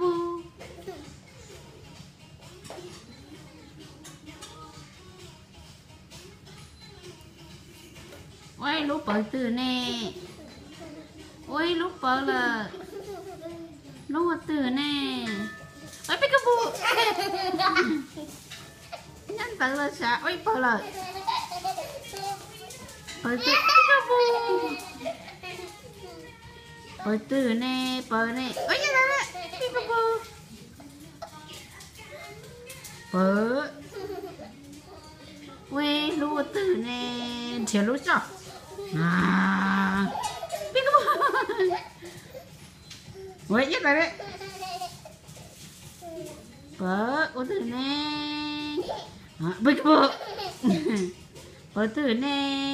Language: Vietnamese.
bu ôi, lúc bờ từ nè. Ôi, lúc bờ là lúc bờ từ nè. Ôi bé cái bu nhân tận là sợ ôi bờ là bờ từ. bờ từ nè, bờ nè. Ôi nhà đó đấy bờ quê lúa từ nè. Thiếu lúa cho. À. Biết không quê, nhất là đấy. Bờ ôi từ nè. Biết không bờ từ nè.